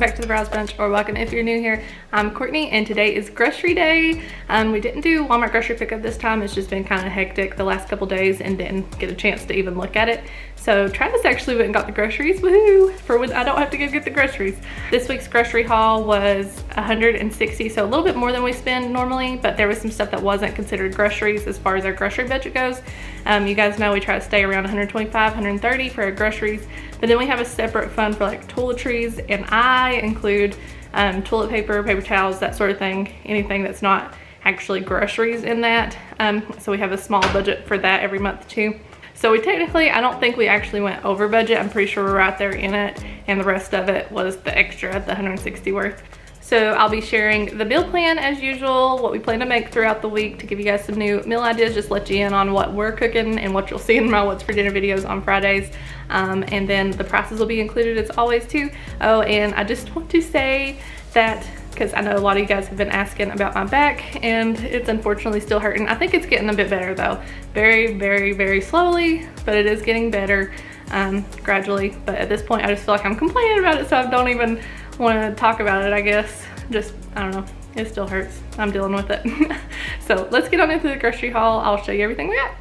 back to the Briles Bunch, or welcome if you're new here. I'm Courtney, and today is grocery day. Um, we didn't do Walmart grocery pickup this time. It's just been kind of hectic the last couple days and didn't get a chance to even look at it. So Travis actually went and got the groceries, woohoo, for when I don't have to go get the groceries. This week's grocery haul was 160, so a little bit more than we spend normally, but there was some stuff that wasn't considered groceries as far as our grocery budget goes. Um, you guys know we try to stay around 125, 130 for our groceries, but then we have a separate fund for like toiletries, and I include um, toilet paper, paper towels, that sort of thing, anything that's not actually groceries in that. Um, so we have a small budget for that every month too. So we technically, I don't think we actually went over budget. I'm pretty sure we're right there in it. And the rest of it was the extra, at the 160 worth. So I'll be sharing the meal plan as usual, what we plan to make throughout the week to give you guys some new meal ideas, just let you in on what we're cooking and what you'll see in my What's for Dinner videos on Fridays. Um, and then the prices will be included as always too. Oh, and I just want to say that because I know a lot of you guys have been asking about my back and it's unfortunately still hurting. I think it's getting a bit better though. Very, very, very slowly, but it is getting better um, gradually. But at this point, I just feel like I'm complaining about it, so I don't even want to talk about it, I guess. Just, I don't know, it still hurts. I'm dealing with it. so let's get on into the grocery haul. I'll show you everything we got.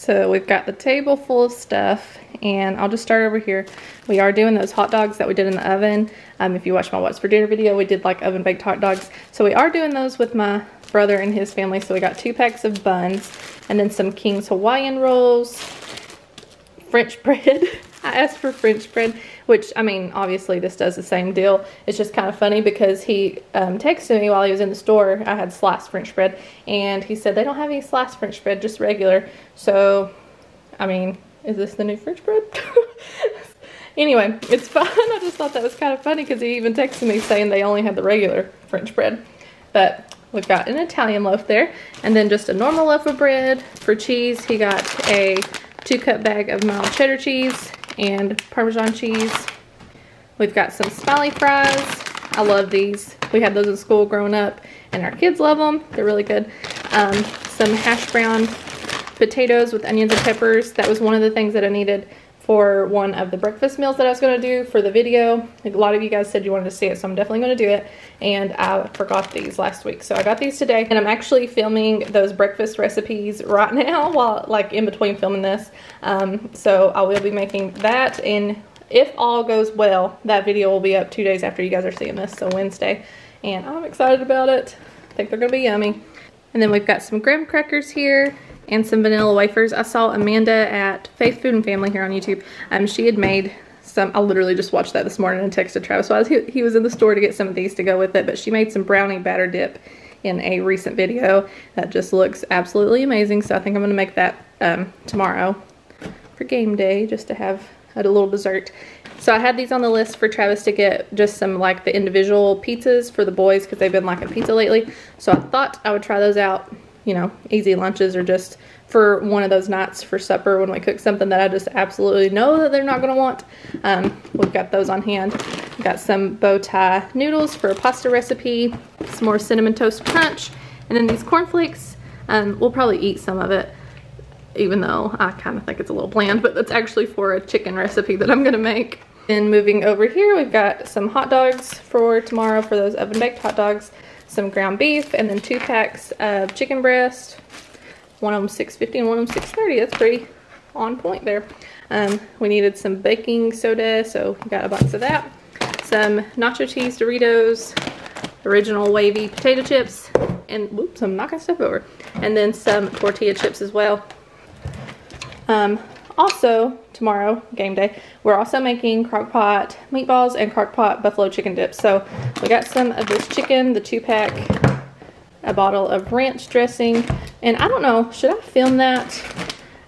So we've got the table full of stuff and I'll just start over here. We are doing those hot dogs that we did in the oven. Um, if you watch my What's for Dinner video, we did like oven baked hot dogs. So we are doing those with my brother and his family. So we got two packs of buns and then some King's Hawaiian rolls, French bread. I asked for French bread, which, I mean, obviously this does the same deal. It's just kind of funny because he um, texted me while he was in the store. I had sliced French bread, and he said, they don't have any sliced French bread, just regular. So, I mean, is this the new French bread? anyway, it's fine. I just thought that was kind of funny because he even texted me saying they only had the regular French bread. But we've got an Italian loaf there, and then just a normal loaf of bread. For cheese, he got a two cup bag of mild cheddar cheese and Parmesan cheese. We've got some smiley fries. I love these. We had those in school growing up and our kids love them. They're really good. Um, some hash brown potatoes with onions and peppers. That was one of the things that I needed for one of the breakfast meals that I was going to do for the video. a lot of you guys said you wanted to see it, so I'm definitely going to do it. And I forgot these last week, so I got these today. And I'm actually filming those breakfast recipes right now while, like, in between filming this. Um, so I will be making that, and if all goes well, that video will be up two days after you guys are seeing this, so Wednesday. And I'm excited about it. I think they're going to be yummy. And then we've got some graham crackers here and some vanilla wafers. I saw Amanda at Faith Food and Family here on YouTube. Um, she had made some, I literally just watched that this morning and texted Travis while he, he was in the store to get some of these to go with it, but she made some brownie batter dip in a recent video that just looks absolutely amazing. So I think I'm going to make that um, tomorrow for game day just to have a little dessert. So I had these on the list for Travis to get just some like the individual pizzas for the boys because they've been liking pizza lately. So I thought I would try those out you know, easy lunches or just for one of those nights for supper when we cook something that I just absolutely know that they're not going to want. Um, we've got those on hand. We've got some bow tie noodles for a pasta recipe, some more cinnamon toast crunch, and then these cornflakes. Um, we'll probably eat some of it, even though I kind of think it's a little bland, but that's actually for a chicken recipe that I'm going to make. Then moving over here, we've got some hot dogs for tomorrow for those oven baked hot dogs some ground beef, and then two packs of chicken breast. One of them 650 and one of them 630. That's pretty on point there. Um, we needed some baking soda, so we got a box of that. Some nacho cheese Doritos, original wavy potato chips, and whoops, I'm knocking stuff over. And then some tortilla chips as well. Um, also, tomorrow, game day, we're also making crock pot meatballs and crock pot buffalo chicken dips. So we got some of this chicken, the two pack, a bottle of ranch dressing. And I don't know, should I film that?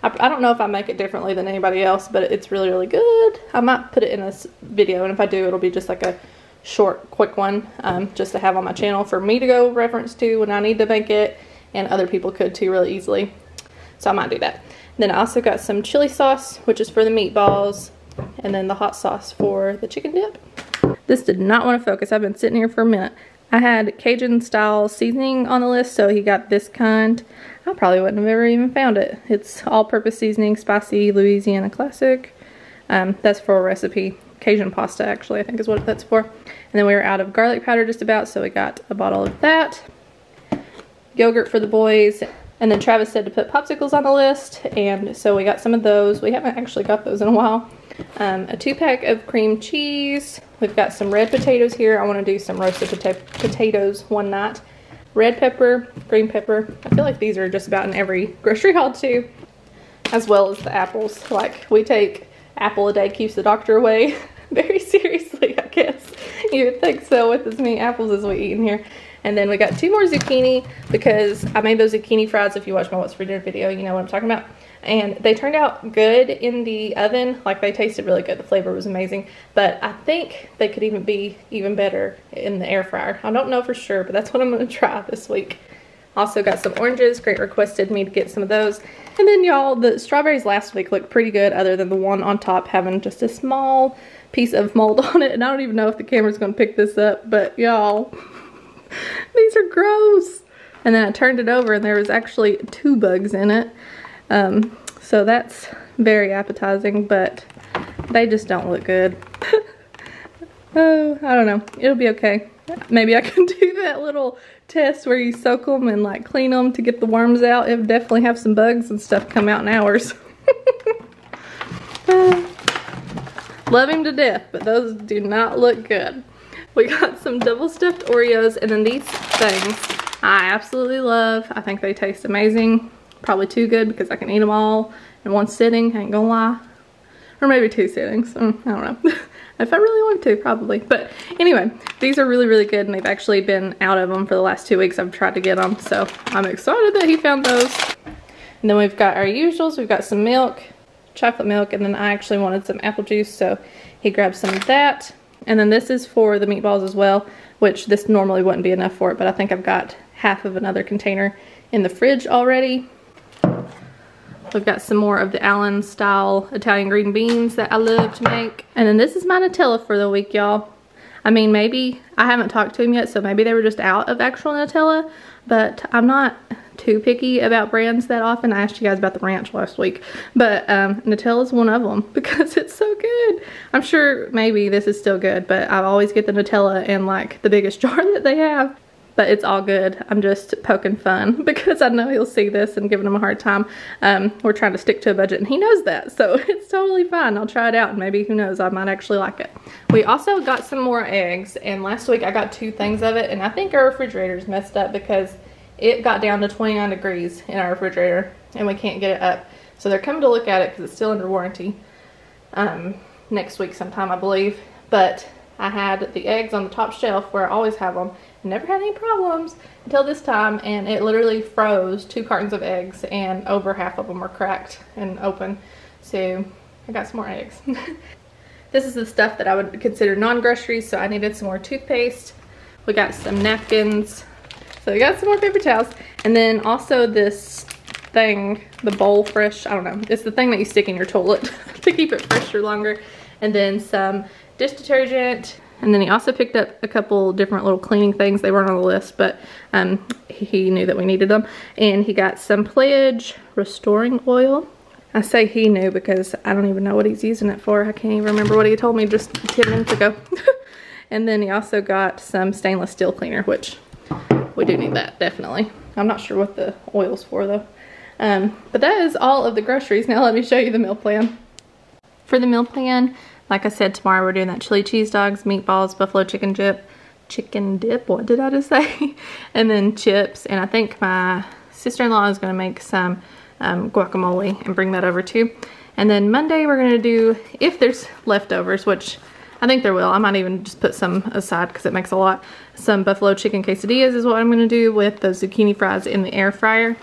I, I don't know if I make it differently than anybody else, but it's really, really good. I might put it in this video, and if I do, it'll be just like a short, quick one, um, just to have on my channel for me to go reference to when I need to make it, and other people could too really easily. So I might do that. Then I also got some chili sauce, which is for the meatballs, and then the hot sauce for the chicken dip. This did not want to focus. I've been sitting here for a minute. I had Cajun style seasoning on the list, so he got this kind. I probably wouldn't have ever even found it. It's all-purpose seasoning, spicy Louisiana classic. Um, that's for a recipe. Cajun pasta actually, I think is what that's for. And then we were out of garlic powder just about, so we got a bottle of that. Yogurt for the boys. And then Travis said to put popsicles on the list, and so we got some of those. We haven't actually got those in a while. Um, a two pack of cream cheese. We've got some red potatoes here. I want to do some roasted pota potatoes one night. Red pepper, green pepper. I feel like these are just about in every grocery haul too. As well as the apples. Like we take apple a day keeps the doctor away very seriously, I guess. You would think so with as many apples as we eat in here. And then we got two more zucchini because I made those zucchini fries. If you watch my What's for Dinner video, you know what I'm talking about. And they turned out good in the oven. Like they tasted really good. The flavor was amazing. But i think they could even be even better in the air fryer. I don't know for sure but that's what i'm going to try this week. Also got some oranges. Great requested me to get some of those. And then y'all the strawberries last week looked pretty good other than the one on top having just a small piece of mold on it. And i don't even know if the camera's going to pick this up but y'all these are gross and then i turned it over and there was actually two bugs in it um, so that's very appetizing, but they just don't look good. oh, I don't know. It'll be okay. Maybe I can do that little test where you soak them and like clean them to get the worms out. It'll definitely have some bugs and stuff come out in hours. love him to death, but those do not look good. We got some double stuffed Oreos and then these things I absolutely love. I think they taste amazing. Probably too good because I can eat them all in one sitting, I ain't gonna lie. Or maybe two sittings, mm, I don't know. if I really want to, probably. But anyway, these are really, really good and they've actually been out of them for the last two weeks. I've tried to get them, so I'm excited that he found those. And then we've got our usuals. We've got some milk, chocolate milk, and then I actually wanted some apple juice, so he grabbed some of that. And then this is for the meatballs as well, which this normally wouldn't be enough for it, but I think I've got half of another container in the fridge already. We've got some more of the Allen style Italian green beans that I love to make. And then this is my Nutella for the week, y'all. I mean, maybe, I haven't talked to him yet, so maybe they were just out of actual Nutella, but I'm not too picky about brands that often. I asked you guys about the ranch last week, but um, Nutella is one of them because it's so good. I'm sure maybe this is still good, but I always get the Nutella in like the biggest jar that they have but it's all good. I'm just poking fun because I know he'll see this and giving him a hard time. Um, we're trying to stick to a budget and he knows that, so it's totally fine. I'll try it out and maybe, who knows, I might actually like it. We also got some more eggs and last week I got two things of it and I think our refrigerator's messed up because it got down to 29 degrees in our refrigerator and we can't get it up. So they're coming to look at it because it's still under warranty um, next week sometime, I believe. But I had the eggs on the top shelf where I always have them never had any problems until this time and it literally froze two cartons of eggs and over half of them were cracked and open. So I got some more eggs. This is the stuff that I would consider non-groceries so I needed some more toothpaste. We got some napkins so we got some more paper towels and then also this thing the bowl fresh I don't know it's the thing that you stick in your toilet to keep it fresh for longer and then some dish detergent and then he also picked up a couple different little cleaning things. They weren't on the list, but um, he knew that we needed them. And he got some Pledge Restoring Oil. I say he knew because I don't even know what he's using it for. I can't even remember what he told me just 10 minutes ago. and then he also got some stainless steel cleaner, which we do need that, definitely. I'm not sure what the oil's for though. Um, but that is all of the groceries. Now let me show you the meal plan. For the meal plan, like I said, tomorrow we're doing that chili cheese dogs, meatballs, buffalo chicken dip, chicken dip, what did I just say? and then chips. And I think my sister-in-law is gonna make some um, guacamole and bring that over too. And then Monday we're gonna do, if there's leftovers, which I think there will. I might even just put some aside because it makes a lot. Some buffalo chicken quesadillas is what I'm gonna do with those zucchini fries in the air fryer.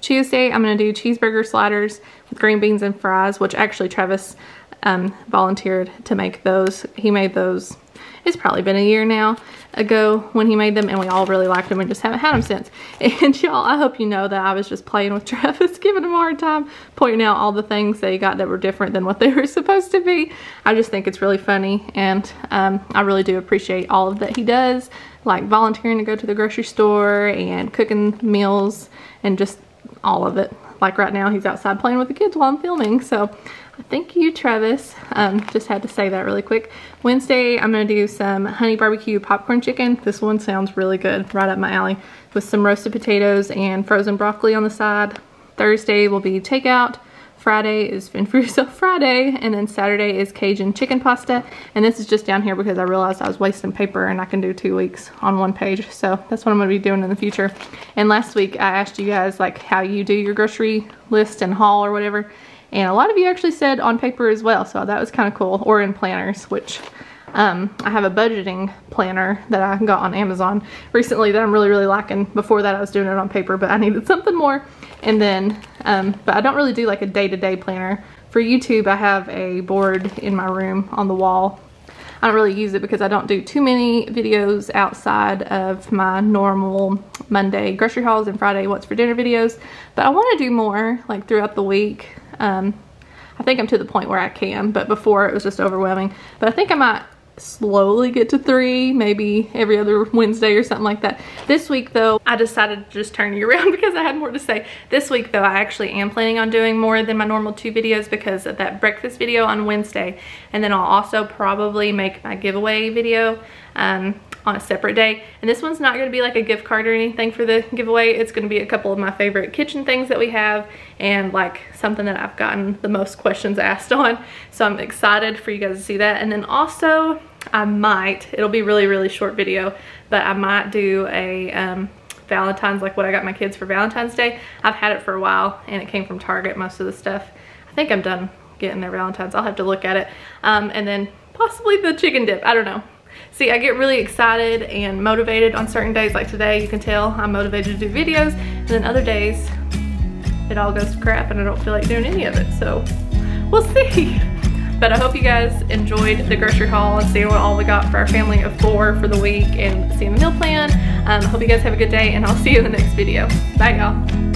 Tuesday, I'm gonna do cheeseburger sliders with green beans and fries, which actually Travis um, volunteered to make those. He made those, it's probably been a year now ago when he made them and we all really liked them and just haven't had them since. And y'all, I hope you know that I was just playing with Travis, giving him a hard time, pointing out all the things that he got that were different than what they were supposed to be. I just think it's really funny and um, I really do appreciate all of that he does, like volunteering to go to the grocery store and cooking meals and just all of it like right now, he's outside playing with the kids while I'm filming. So thank you, Travis. Um, just had to say that really quick. Wednesday, I'm gonna do some honey barbecue popcorn chicken. This one sounds really good, right up my alley, with some roasted potatoes and frozen broccoli on the side. Thursday will be takeout. Friday is Fin Friso Friday, and then Saturday is Cajun chicken pasta. And this is just down here because I realized I was wasting paper and I can do two weeks on one page. So that's what I'm gonna be doing in the future. And last week I asked you guys like how you do your grocery list and haul or whatever. And a lot of you actually said on paper as well. So that was kind of cool, or in planners, which um, I have a budgeting planner that I got on Amazon recently that I'm really, really liking. Before that I was doing it on paper, but I needed something more. And then, um, but I don't really do like a day-to-day -day planner. For YouTube, I have a board in my room on the wall. I don't really use it because I don't do too many videos outside of my normal Monday grocery hauls and Friday what's for dinner videos. But I want to do more like throughout the week. Um, I think I'm to the point where I can, but before it was just overwhelming. But I think I might slowly get to three, maybe every other Wednesday or something like that. This week though, I decided to just turn you around because I had more to say. This week though, I actually am planning on doing more than my normal two videos because of that breakfast video on Wednesday. And then I'll also probably make my giveaway video. Um, on a separate day. And this one's not gonna be like a gift card or anything for the giveaway. It's gonna be a couple of my favorite kitchen things that we have and like something that I've gotten the most questions asked on. So I'm excited for you guys to see that. And then also I might, it'll be really, really short video, but I might do a um, Valentine's, like what I got my kids for Valentine's Day. I've had it for a while and it came from Target, most of the stuff. I think I'm done getting their Valentine's. I'll have to look at it. Um, and then possibly the chicken dip, I don't know. See, I get really excited and motivated on certain days like today. You can tell I'm motivated to do videos. And then other days, it all goes to crap and I don't feel like doing any of it. So we'll see. But I hope you guys enjoyed the grocery haul and seeing what all we got for our family of four for the week and seeing the meal plan. Um, hope you guys have a good day and I'll see you in the next video. Bye y'all.